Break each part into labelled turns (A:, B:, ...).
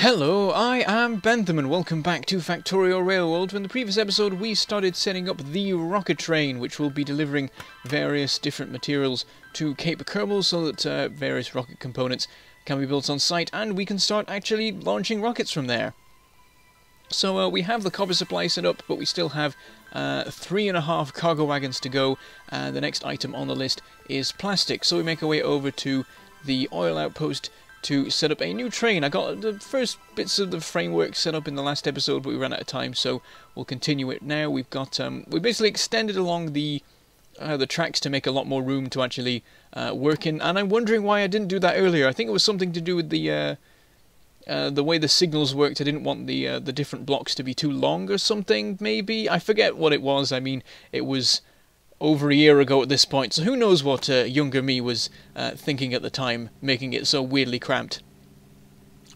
A: Hello, I am Bentham and welcome back to Factorio Railworld. In the previous episode we started setting up the rocket train which will be delivering various different materials to Cape Kerbal so that uh, various rocket components can be built on site and we can start actually launching rockets from there. So uh, we have the copper supply set up but we still have uh, three and a half cargo wagons to go the next item on the list is plastic. So we make our way over to the oil outpost to set up a new train. I got the first bits of the framework set up in the last episode, but we ran out of time, so we'll continue it now. We've got um, we basically extended along the uh, the tracks to make a lot more room to actually uh, work in, and I'm wondering why I didn't do that earlier. I think it was something to do with the uh, uh the way the signals worked. I didn't want the uh, the different blocks to be too long or something. Maybe I forget what it was. I mean, it was over a year ago at this point, so who knows what uh, younger me was uh, thinking at the time, making it so weirdly cramped.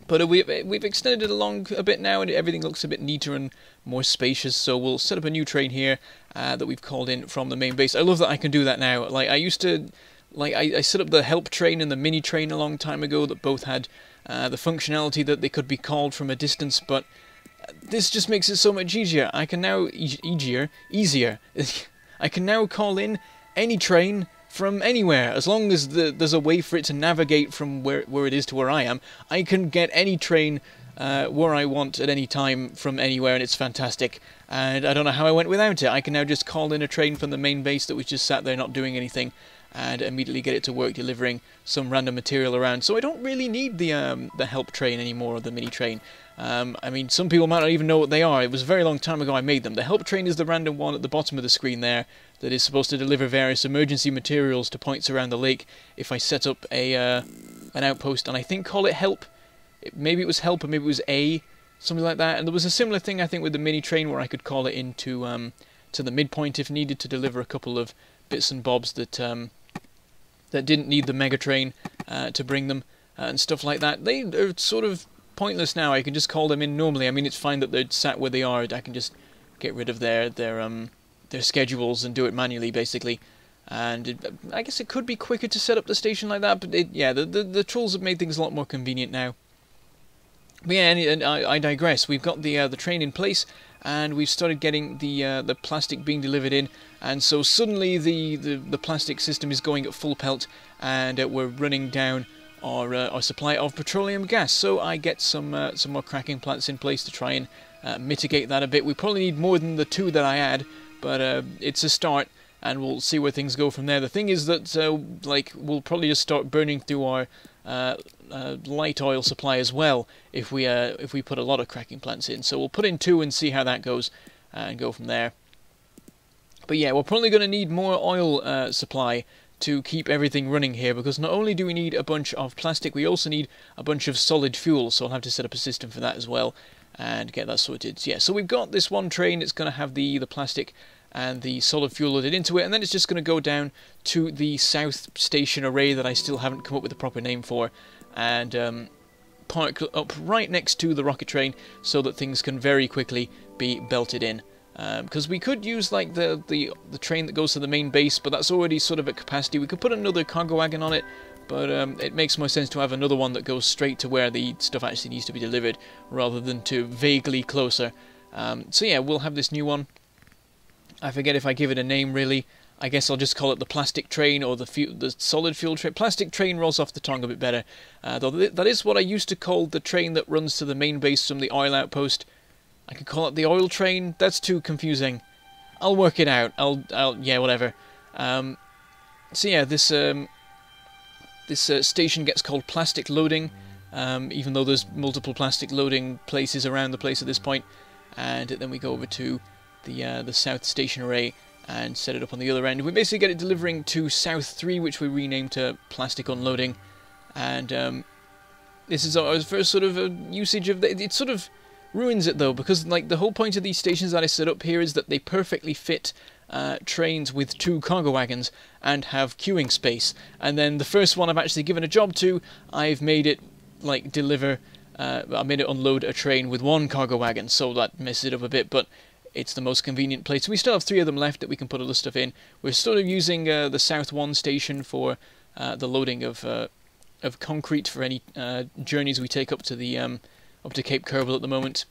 A: But we've, we've extended it along a bit now, and everything looks a bit neater and more spacious, so we'll set up a new train here uh, that we've called in from the main base. I love that I can do that now. Like, I used to... Like, I, I set up the help train and the mini train a long time ago that both had uh, the functionality that they could be called from a distance, but this just makes it so much easier. I can now... E easier? Easier. I can now call in any train from anywhere. As long as the, there's a way for it to navigate from where, where it is to where I am, I can get any train uh, where I want at any time from anywhere, and it's fantastic. And I don't know how I went without it. I can now just call in a train from the main base that was just sat there not doing anything, and immediately get it to work delivering some random material around. So I don't really need the um, the help train anymore, or the mini train. Um, I mean, some people might not even know what they are. It was a very long time ago I made them. The help train is the random one at the bottom of the screen there that is supposed to deliver various emergency materials to points around the lake if I set up a uh, an outpost and I think call it help. It, maybe it was help or maybe it was A, something like that. And there was a similar thing I think with the mini train where I could call it into um, to the midpoint if needed to deliver a couple of bits and bobs that um, that didn't need the mega train uh, to bring them uh, and stuff like that. They are sort of pointless now. I can just call them in normally. I mean, it's fine that they're sat where they are. I can just get rid of their their um their schedules and do it manually, basically. And it, I guess it could be quicker to set up the station like that, but it, yeah, the, the the have made things a lot more convenient now. But yeah, and, and I, I, digress. We've got the uh, the train in place, and we've started getting the uh, the plastic being delivered in, and so suddenly the, the, the plastic system is going at full pelt, and uh, we're running down our, uh, our supply of petroleum gas. So I get some uh, some more cracking plants in place to try and uh, mitigate that a bit. We probably need more than the two that I had, but uh, it's a start, and we'll see where things go from there. The thing is that uh, like we'll probably just start burning through our uh, light oil supply as well if we if we put a lot of cracking plants in. So we'll put in two and see how that goes, and go from there. But yeah, we're probably going to need more oil supply to keep everything running here because not only do we need a bunch of plastic, we also need a bunch of solid fuel, so I'll have to set up a system for that as well and get that sorted. So yeah, so we've got this one train, it's going to have the, the plastic and the solid fuel loaded into it, and then it's just going to go down to the south station array that I still haven't come up with a proper name for, and um, park up right next to the rocket train so that things can very quickly be belted in because um, we could use like the, the the train that goes to the main base, but that's already sort of at capacity. We could put another cargo wagon on it, but um, it makes more sense to have another one that goes straight to where the stuff actually needs to be delivered, rather than to vaguely closer. Um, so yeah, we'll have this new one. I forget if I give it a name really. I guess I'll just call it the plastic train or the the solid fuel train. Plastic train rolls off the tongue a bit better, uh, though that is what I used to call the train that runs to the main base from the oil outpost. I could call it the oil train. That's too confusing. I'll work it out. I'll, I'll, yeah, whatever. Um, so yeah, this um, this uh, station gets called plastic loading, um, even though there's multiple plastic loading places around the place at this point. And then we go over to the uh, the south station array and set it up on the other end. We basically get it delivering to South 3, which we renamed to Plastic Unloading. And um, this is our first sort of usage of the, it's sort of ruins it though because like the whole point of these stations that I set up here is that they perfectly fit uh, trains with two cargo wagons and have queuing space. And then the first one I've actually given a job to, I've made it like deliver, uh, I made it unload a train with one cargo wagon, so that messes it up a bit, but it's the most convenient place. We still have three of them left that we can put other stuff in. We're sort of using uh, the South 1 station for uh, the loading of uh, of concrete for any uh, journeys we take up to the um, up to Cape Kerbal at the moment.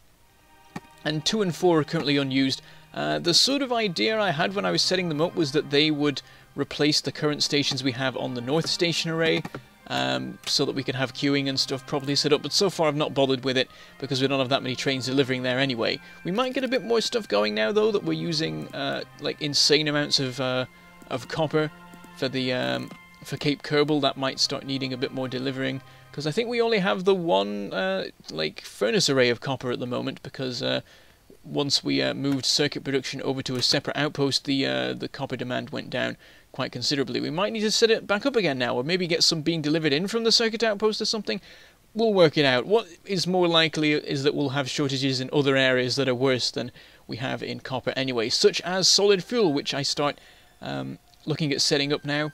A: And 2 and 4 are currently unused. Uh, the sort of idea I had when I was setting them up was that they would replace the current stations we have on the North Station array, um, so that we can have queuing and stuff properly set up, but so far I've not bothered with it because we don't have that many trains delivering there anyway. We might get a bit more stuff going now though, that we're using uh, like insane amounts of, uh, of copper for the um, for Cape Kerbal, that might start needing a bit more delivering, because I think we only have the one uh, like furnace array of copper at the moment, because uh, once we uh, moved circuit production over to a separate outpost, the uh, the copper demand went down quite considerably. We might need to set it back up again now, or maybe get some being delivered in from the circuit outpost or something. We'll work it out. What is more likely is that we'll have shortages in other areas that are worse than we have in copper anyway, such as solid fuel, which I start um, looking at setting up now.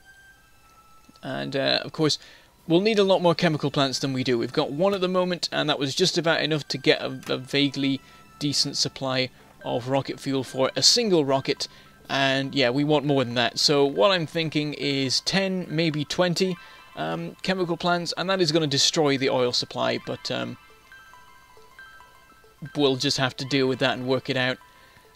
A: And uh, of course, we'll need a lot more chemical plants than we do. We've got one at the moment, and that was just about enough to get a, a vaguely decent supply of rocket fuel for a single rocket and yeah, we want more than that. So what I'm thinking is 10, maybe 20 um, chemical plants, and that is going to destroy the oil supply, but um, we'll just have to deal with that and work it out.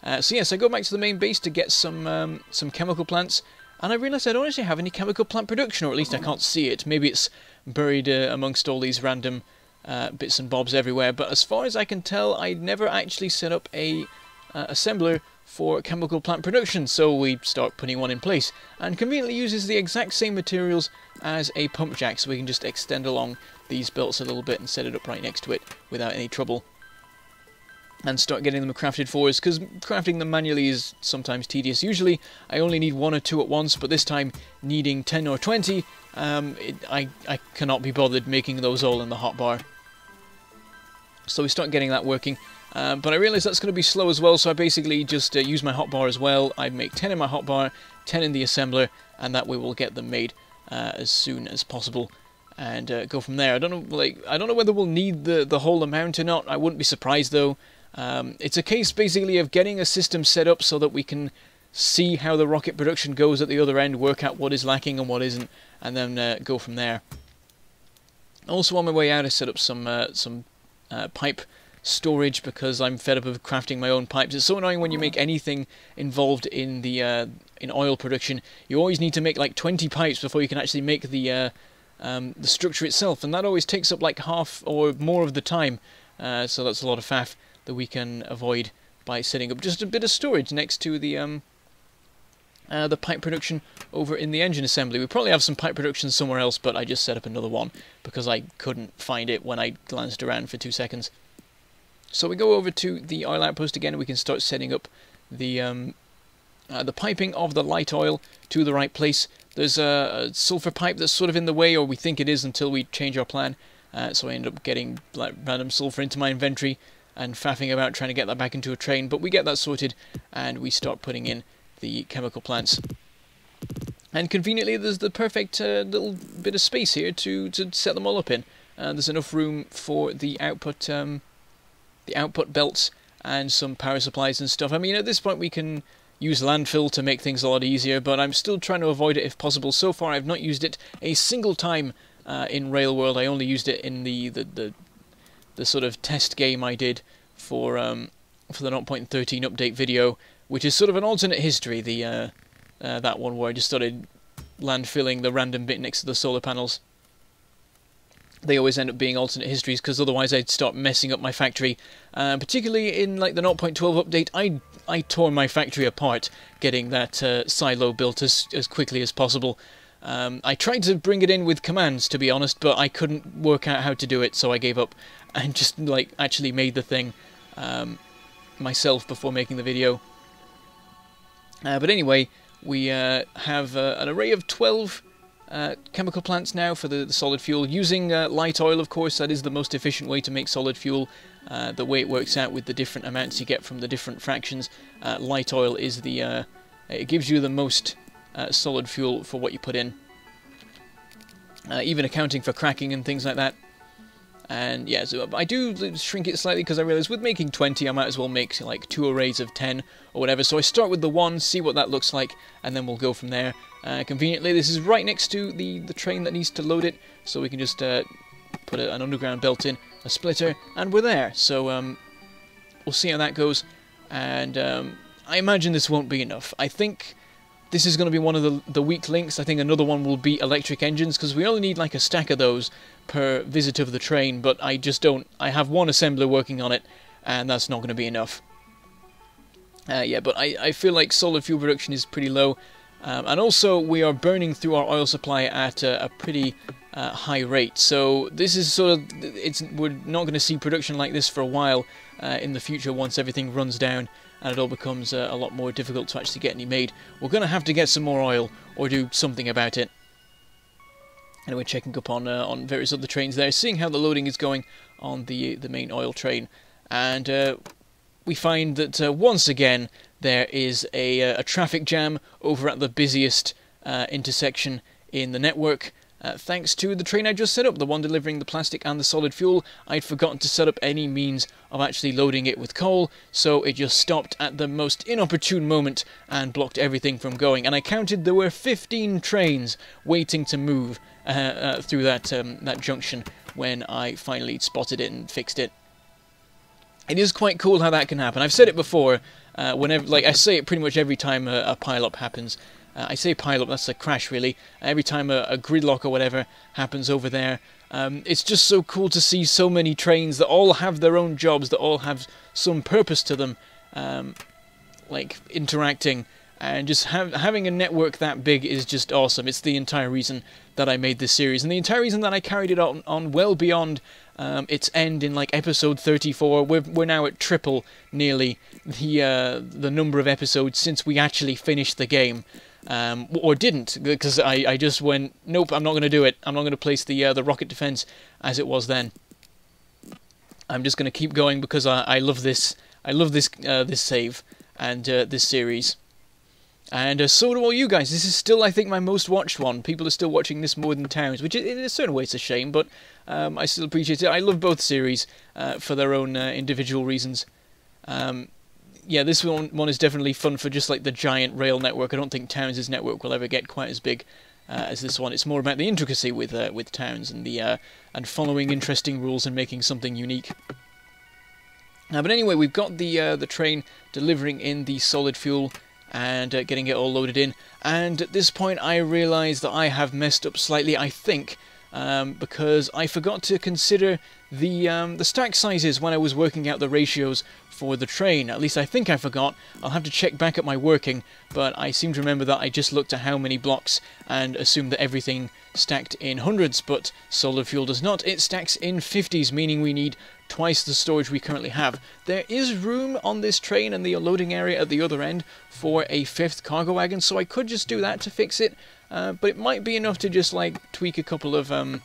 A: Uh, so yes, I go back to the main base to get some um, some chemical plants, and I realise I don't actually have any chemical plant production, or at least I can't see it. Maybe it's buried uh, amongst all these random uh, bits and bobs everywhere, but as far as I can tell, I never actually set up a uh, assembler for chemical plant production, so we start putting one in place, and conveniently uses the exact same materials as a pump jack, so we can just extend along these belts a little bit and set it up right next to it without any trouble. And start getting them crafted for us, because crafting them manually is sometimes tedious. Usually I only need one or two at once, but this time needing 10 or 20, um, it, I, I cannot be bothered making those all in the hotbar. So we start getting that working, um, but I realise that's going to be slow as well, so I basically just uh, use my hotbar as well. I make 10 in my hotbar, 10 in the assembler, and that way we'll get them made uh, as soon as possible and uh, go from there. I don't know, like I don't know whether we'll need the the whole amount or not. I wouldn't be surprised though. Um, it's a case basically of getting a system set up so that we can see how the rocket production goes at the other end, work out what is lacking and what isn't, and then uh, go from there. Also on my way out, I set up some uh, some uh, pipe storage because I'm fed up of crafting my own pipes. It's so annoying when you make anything involved in the uh, in oil production. You always need to make like 20 pipes before you can actually make the uh, um, the structure itself, and that always takes up like half or more of the time. Uh, so that's a lot of faff that we can avoid by setting up just a bit of storage next to the um, uh, the pipe production over in the engine assembly. We probably have some pipe production somewhere else, but I just set up another one because I couldn't find it when I glanced around for two seconds. So we go over to the oil outpost again, we can start setting up the um, uh, the piping of the light oil to the right place. There's a, a, sulfur pipe that's sort of in the way, or we think it is until we change our plan. Uh, so I end up getting like random sulfur into my inventory and faffing about trying to get that back into a train. But we get that sorted, and we start putting in the chemical plants. And conveniently, there's the perfect uh, little bit of space here to, to set them all up in. Uh, there's enough room for the output um, the output belts and some power supplies and stuff. I mean, at this point we can use landfill to make things a lot easier, but I'm still trying to avoid it if possible. So far, I've not used it a single time uh, in Rail World. I only used it in the, the, the, the sort of test game I did for um, for the 0.13 update video, which is sort of an alternate history. The uh, uh, that one where I just started landfilling the random bit next to the solar panels they always end up being alternate histories because otherwise I'd start messing up my factory. Uh, particularly in like the 0.12 update, I I tore my factory apart getting that uh, silo built as as quickly as possible. Um, I tried to bring it in with commands to be honest, but I couldn't work out how to do it, so I gave up and just like actually made the thing um, myself before making the video. Uh, but anyway, we uh, have uh, an array of 12 uh, chemical plants now for the, the solid fuel. Using uh, light oil, of course, that is the most efficient way to make solid fuel. Uh, the way it works out with the different amounts you get from the different fractions, light oil is the it gives you the most solid fuel for what you put in. even accounting for cracking and things like that. And yeah, so I do shrink it slightly because I realize with making 20, I might as well make like two arrays of 10 or whatever. So I start with the one, see what that looks like, and then we'll go from there. Uh, conveniently, this is right next to the, the train that needs to load it, so we can just uh, put a, an underground belt in, a splitter, and we're there. So um, we'll see how that goes. And um, I imagine this won't be enough. I think this is going to be one of the, the weak links. I think another one will be electric engines, because we only need like a stack of those per visit of the train, but I just don't... I have one assembler working on it, and that's not going to be enough. Uh, yeah, but I, I feel like solid fuel production is pretty low. Um, and also, we are burning through our oil supply at a, a pretty uh, high rate. So this is sort of... it's We're not going to see production like this for a while uh, in the future once everything runs down and it all becomes uh, a lot more difficult to actually get any made. We're going to have to get some more oil or do something about it. And we're checking up on uh, on various other trains there, seeing how the loading is going on the the main oil train, and uh, we find that uh, once again there is a, uh, a traffic jam over at the busiest uh, intersection in the network. Uh, thanks to the train I just set up, the one delivering the plastic and the solid fuel, I'd forgotten to set up any means of actually loading it with coal, so it just stopped at the most inopportune moment and blocked everything from going. And I counted there were 15 trains waiting to move uh, uh, through that um, that junction when I finally spotted it and fixed it. It is quite cool how that can happen. I've said it before. Uh, whenever, like I say it pretty much every time a, a pile-up happens. Uh, I say pile-up, that's a crash really. Every time a, a gridlock or whatever happens over there, um, it's just so cool to see so many trains that all have their own jobs, that all have some purpose to them, um, like interacting. And just having a network that big is just awesome. It's the entire reason that I made this series, and the entire reason that I carried it on, on well beyond um, its end in like episode 34. We're we're now at triple nearly the uh, the number of episodes since we actually finished the game. Um, or didn't because I, I just went nope I'm not going to do it I'm not going to place the uh, the rocket defense as it was then I'm just going to keep going because I, I love this I love this uh, this save and uh, this series and uh, so do all you guys. This is still, I think, my most watched one. People are still watching this more than Towns, which in a certain way it's a shame, but um, I still appreciate it. I love both series uh, for their own uh, individual reasons. Um, yeah, this one, one is definitely fun for just like the giant rail network. I don't think Towns' network will ever get quite as big uh, as this one. It's more about the intricacy with uh, with Towns and the uh, and following interesting rules and making something unique. Now, but anyway, we've got the uh, the train delivering in the solid fuel and uh, getting it all loaded in. And at this point, I realise that I have messed up slightly. I think um, because I forgot to consider the um, the stack sizes when I was working out the ratios for the train. At least I think I forgot. I'll have to check back at my working, but I seem to remember that I just looked at how many blocks and assumed that everything stacked in hundreds, but solid fuel does not. It stacks in 50s, meaning we need twice the storage we currently have. There is room on this train and the loading area at the other end for a fifth cargo wagon, so I could just do that to fix it, uh, but it might be enough to just like tweak a couple of um,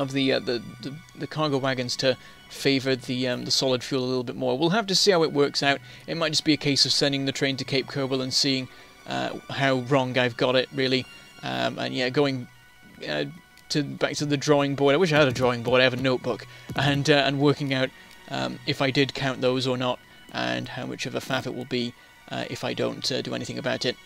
A: of the, uh, the, the the cargo wagons to favour the um, the solid fuel a little bit more. We'll have to see how it works out. It might just be a case of sending the train to Cape Kerbal and seeing uh, how wrong I've got it, really. Um, and yeah, going uh, to back to the drawing board. I wish I had a drawing board. I have a notebook, and uh, and working out um, if I did count those or not, and how much of a faff it will be uh, if I don't uh, do anything about it.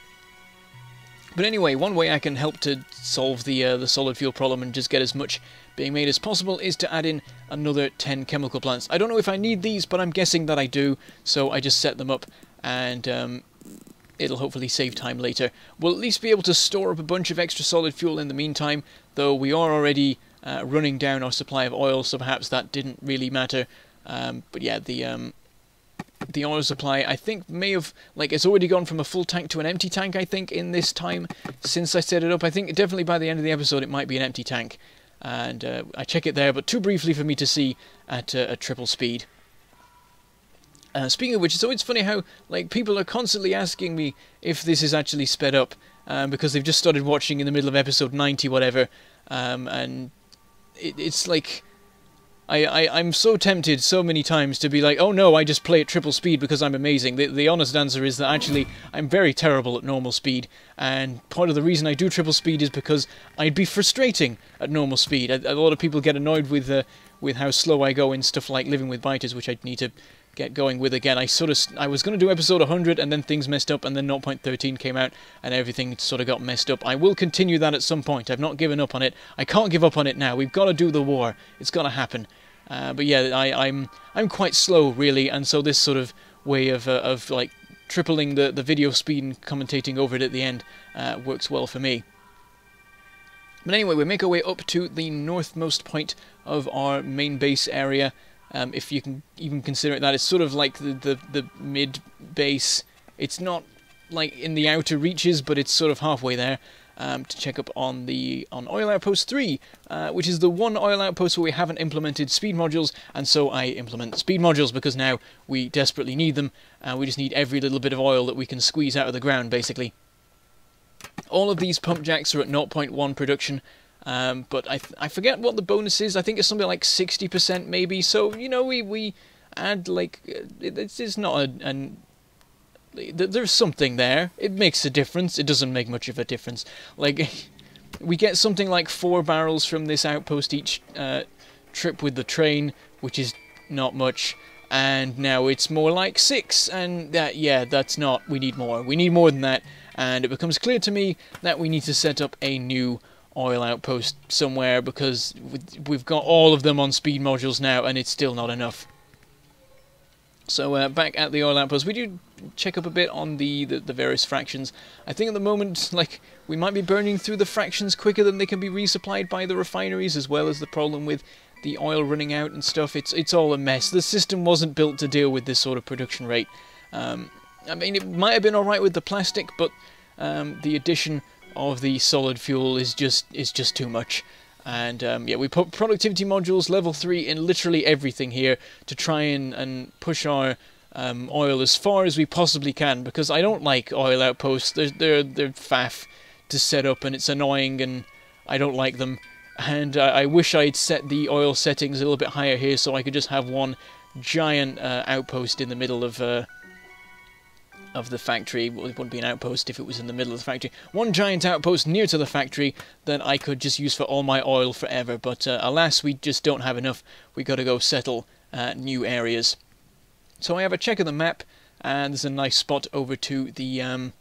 A: But anyway, one way I can help to solve the the solid fuel problem and just get as much being made as possible is to add in another 10 chemical plants. I don't know if I need these, but I'm guessing that I do, so I just set them up and um, it'll hopefully save time later. We'll at least be able to store up a bunch of extra solid fuel in the meantime, though we are already uh, running down our supply of oil, so perhaps that didn't really matter. Um, but yeah, the um, the oil supply I think may have like it's already gone from a full tank to an empty tank. I think in this time since I set it up, I think definitely by the end of the episode it might be an empty tank, and uh, I check it there, but too briefly for me to see at uh, triple speed. Uh, speaking of which, it's always funny how like people are constantly asking me if this is actually sped up um, because they've just started watching in the middle of episode 90, whatever, um, and it, it's like I, I I'm so tempted so many times to be like, oh no, I just play at triple speed because I'm amazing. The the honest answer is that actually I'm very terrible at normal speed, and part of the reason I do triple speed is because I'd be frustrating at normal speed. A, a lot of people get annoyed with uh, with how slow I go in stuff like living with biters, which I'd need to get going with again. I sort of I was going to do episode 100 and then things messed up and then 0.13 came out and everything sort of got messed up. I will continue that at some point. I've not given up on it. I can't give up on it now. We've got to do the war. It's got to happen. Uh, but yeah, I, I'm I'm quite slow really, and so this sort of way of uh, of like tripling the the video speed and commentating over it at the end uh, works well for me. But anyway, we make our way up to the northmost point of our main base area um, if you can even consider it that. It's sort of like the, the, the mid base. It's not like in the outer reaches, but it's sort of halfway there. Um, to check up on the on Oil Outpost 3, uh, which is the one oil outpost where we haven't implemented speed modules, and so I implement speed modules because now we desperately need them. Uh, we just need every little bit of oil that we can squeeze out of the ground, basically. All of these pump jacks are at 0.1 production, um, but I, I forget what the bonus is. I think it's something like 60% maybe. So, you know, we, we add like, uh, it's, it's not a, an, there's something there. It makes a difference. It doesn't make much of a difference. Like, we get something like four barrels from this outpost each uh, trip with the train, which is not much. And now it's more like six, and that, yeah, that's not, we need more. We need more than that, and it becomes clear to me that we need to set up a new oil outpost somewhere because we've got all of them on speed modules now and it's still not enough. So uh, back at the oil outpost, we do check up a bit on the, the, the, various fractions. I think at the moment, like, we might be burning through the fractions quicker than they can be resupplied by the refineries, as well as the problem with the oil running out and stuff. It's it's all a mess. The system wasn't built to deal with this sort of production rate. Um, I mean, it might have been alright with the plastic, but um, the addition of the solid fuel is just is just too much. And um, yeah, we put productivity modules level 3 in literally everything here to try and, and push our um, oil as far as we possibly can because I don't like oil outposts. They're, they're, they're faff to set up and it's annoying and I don't like them. And uh, I wish I'd set the oil settings a little bit higher here so I could just have one giant uh, outpost in the middle of uh, of the factory. It wouldn't be an outpost if it was in the middle of the factory. One giant outpost near to the factory that I could just use for all my oil forever. But uh, alas, we just don't have enough. We got to go settle uh, new areas. So I have a check of the map, and there's a nice spot over to the um,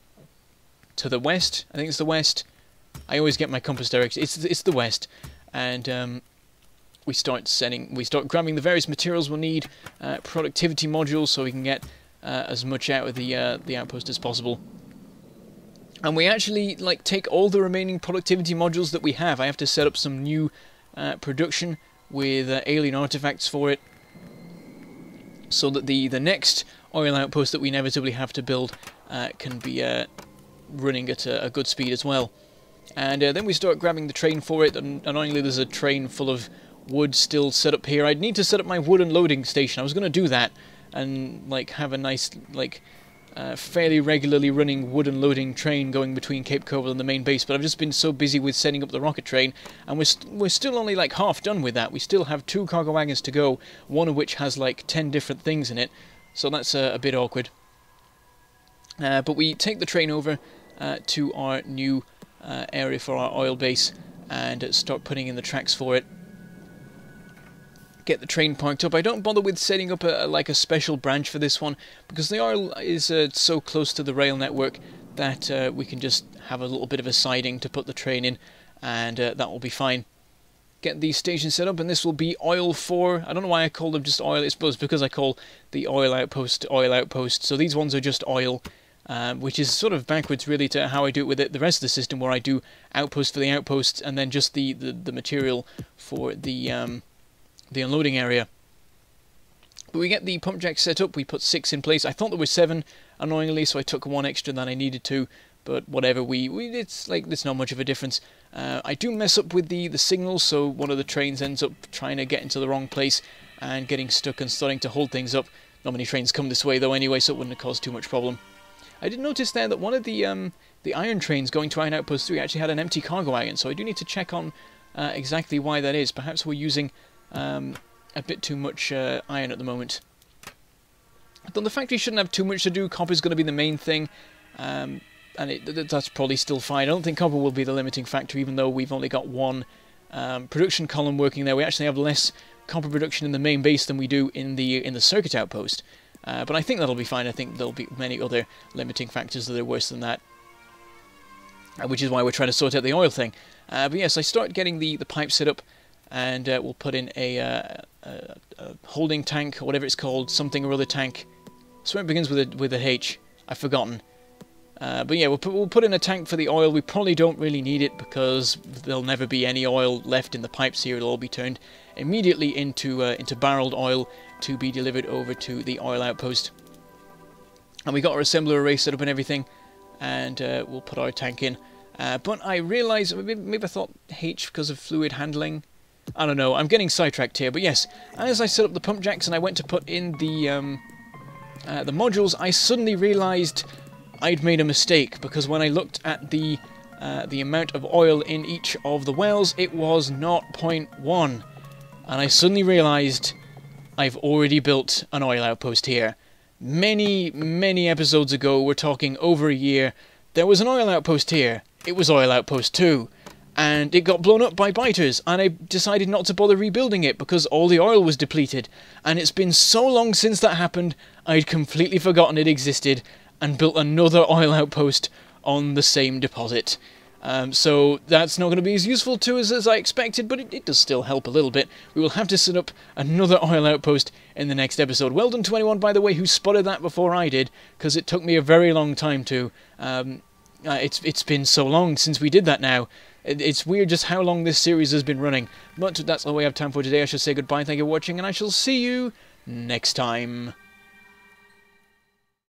A: to the west. I think it's the west. I always get my compass direction. It's it's the west, and um, we start sending. We start grabbing the various materials we'll need. Uh, productivity modules, so we can get uh, as much out of the uh, the outpost as possible. And we actually like take all the remaining productivity modules that we have. I have to set up some new uh, production with uh, alien artifacts for it, so that the the next oil outpost that we inevitably have to build uh, can be uh, running at a, a, good speed as well. And then we start grabbing the train for it. And annoyingly, there's a train full of wood still set up here. I'd need to set up my wooden loading station. I was going to do that, and like have a nice like uh, fairly regularly running wooden loading train going between Cape Kerbal and the main base, but I've just been so busy with setting up the rocket train, and we're, st we're still only like half done with that. We still have two cargo wagons to go, one of which has like 10 different things in it, so that's uh, a bit awkward. Uh, but we take the train over uh, to our new uh, area for our oil base and start putting in the tracks for it get the train parked up. I don't bother with setting up a, like a special branch for this one because the oil is uh, so close to the rail network that uh, we can just have a little bit of a siding to put the train in and uh, that will be fine. Get the station set up and this will be oil 4. I don't know why I call them just oil, I suppose because I call the oil outpost oil outpost. So these ones are just oil. Um, which is sort of backwards really to how I do it with it, the rest of the system where I do outpost for the outposts and then just the, the, the material for the um, the unloading area. But we get the pump jack set up, we put six in place. I thought there were seven, annoyingly, so I took one extra than I needed to. But whatever, we, we it's like there's not much of a difference. Uh, I do mess up with the the signals, so one of the trains ends up trying to get into the wrong place and getting stuck and starting to hold things up. Not many trains come this way though, anyway, so it wouldn't have caused too much problem. I did notice there that one of the um, the iron trains going to Iron Outpost 3 actually had an empty cargo wagon, so I do need to check on uh, exactly why that is. Perhaps we're using um, a bit too much uh, iron at the moment. Though the factory shouldn't have too much to do, copper is going to be the main thing, um, and it, that's probably still fine. I don't think copper will be the limiting factor, even though we've only got one um, production column working there. We actually have less copper production in the main base than we do in the in the circuit outpost. Uh, but I think that'll be fine. I think there'll be many other limiting factors that are worse than that. Uh, which is why we're trying to sort out the oil thing. Uh, but yes, I start getting the, the pipe set up, and uh, we'll put in a, uh, a, a, holding tank, or whatever it's called, something or other tank. So it begins with a, with a H. I've forgotten. Uh, but yeah, we'll put, we'll put in a tank for the oil. We probably don't really need it because there'll never be any oil left in the pipes here. It'll all be turned immediately into uh, into barreled oil to be delivered over to the oil outpost. And we got our assembler array set up and everything, and uh, we'll put our tank in. Uh, but I realise maybe, maybe I thought H because of fluid handling. I don't know, I'm getting sidetracked here, but yes, as I set up the pump jacks and I went to put in the um, uh, the modules, I suddenly realised I'd made a mistake because when I looked at the uh, the amount of oil in each of the wells, it was not 0.1, and I suddenly realised I've already built an oil outpost here. Many, many episodes ago, we're talking over a year, there was an oil outpost here. It was Oil Outpost 2. And it got blown up by biters, and I decided not to bother rebuilding it because all the oil was depleted. And it's been so long since that happened, I'd completely forgotten it existed and built another oil outpost on the same deposit. Um, so that's not going to be as useful to us as I expected, but it, it, does still help a little bit. We will have to set up another oil outpost in the next episode. Well done 21, by the way, who spotted that before I did, because it took me a very long time to. Um, uh, it's It's been so long since we did that now. It, it's weird just how long this series has been running. But that's all we have time for today. I shall say goodbye, thank you for watching, and I shall see you next time.